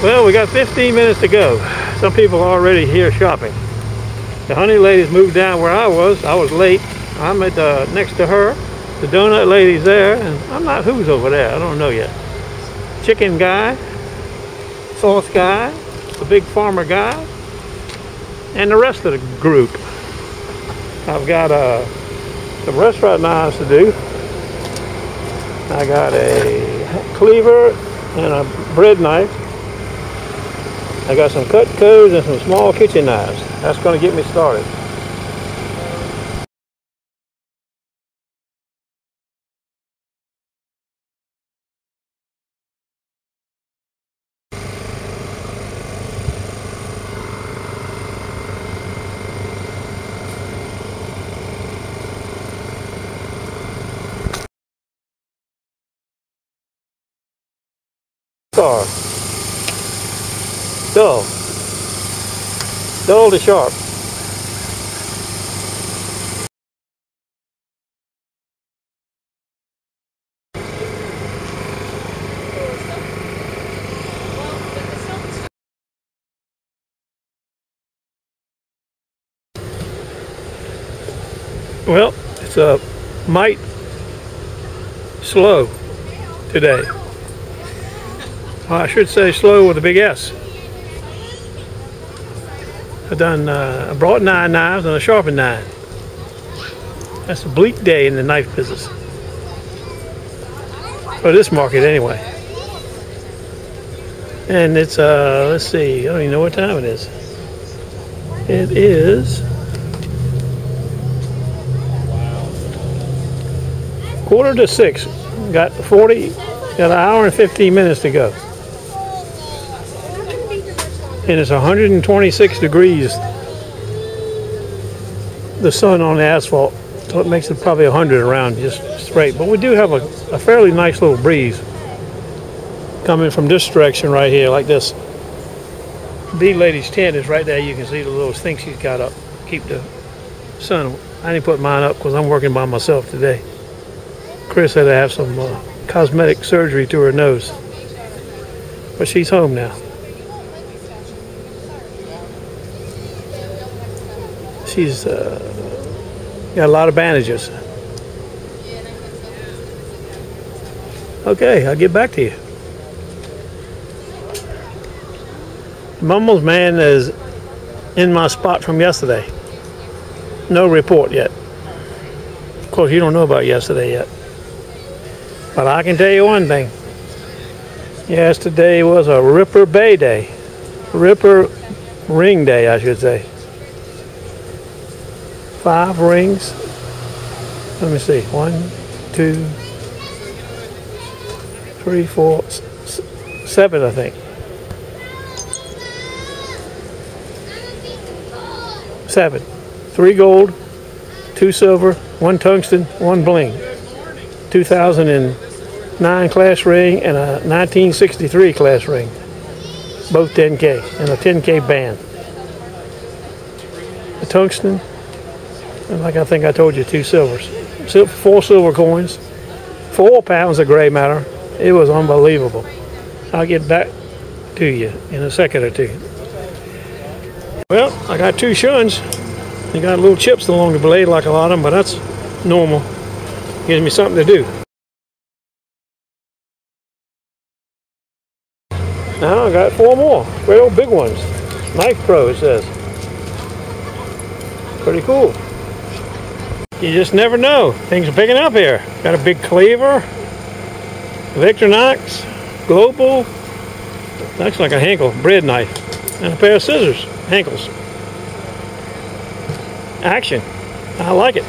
Well, we got 15 minutes to go. Some people are already here shopping. The honey ladies moved down where I was. I was late. I'm at uh, next to her. The donut lady's there, and I'm not who's over there. I don't know yet. Chicken guy, sauce guy, the big farmer guy, and the rest of the group. I've got uh, some restaurant knives to do. I got a cleaver and a bread knife. I got some Cutcos and some small kitchen knives. That's going to get me started. Star. Dull. Dull to sharp. Well, it's uh, a mite slow today. I should say slow with a big S. I've done, uh, I brought nine knives and a sharpened nine. That's a bleak day in the knife business. For this market anyway. And it's, uh, let's see, I don't even know what time it is. It is quarter to six. Got 40, got an hour and 15 minutes to go and it's 126 degrees the sun on the asphalt so it makes it probably 100 around just straight. But we do have a, a fairly nice little breeze coming from this direction right here like this. The lady's tent is right there. You can see the little thing she's got up keep the sun. I didn't put mine up because I'm working by myself today. Chris had to have some uh, cosmetic surgery to her nose but she's home now she's uh, got a lot of bandages. Okay, I'll get back to you. Mumbles man is in my spot from yesterday. No report yet. Of course, you don't know about yesterday yet. But I can tell you one thing. Yesterday was a Ripper Bay Day. Ripper Ring Day, I should say five rings. Let me see. One, two, three, four, seven, I think. Seven. Three gold, two silver, one tungsten, one bling. 2009 class ring and a 1963 class ring. Both 10K and a 10K band. The tungsten like I think I told you, two silvers. Four silver coins, four pounds of gray matter. It was unbelievable. I'll get back to you in a second or two. Well, I got two shuns. They got little chips along the blade like a lot of them, but that's normal. Gives me something to do. Now I got four more. Great old big ones. Knife Pro, it says. Pretty cool. You just never know. Things are picking up here. Got a big cleaver, Victorinox, Global, looks like a Henckel bread knife, and a pair of scissors, Henckels. Action. I like it.